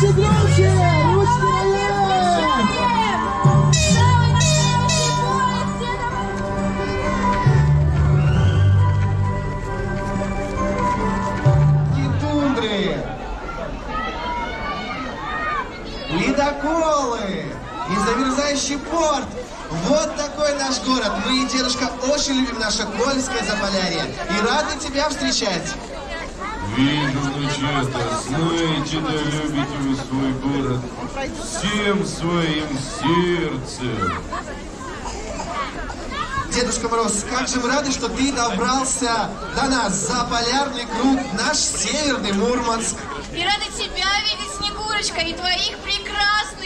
громче, громче! Ручки наверх! Китундры! Ледоколы! И замерзающий порт! Вот такой наш город. Мы, дедушка, очень любим наше Кольское Заполярье и рады тебя встречать. Вижу, внучата, знаете, да любите вы свой город всем своим сердцем. Дедушка Мороз, как же мы рады, что ты добрался до нас за полярный круг, наш северный Мурманск. И рада тебя видеть, Снегурочка, и твоих прекрасных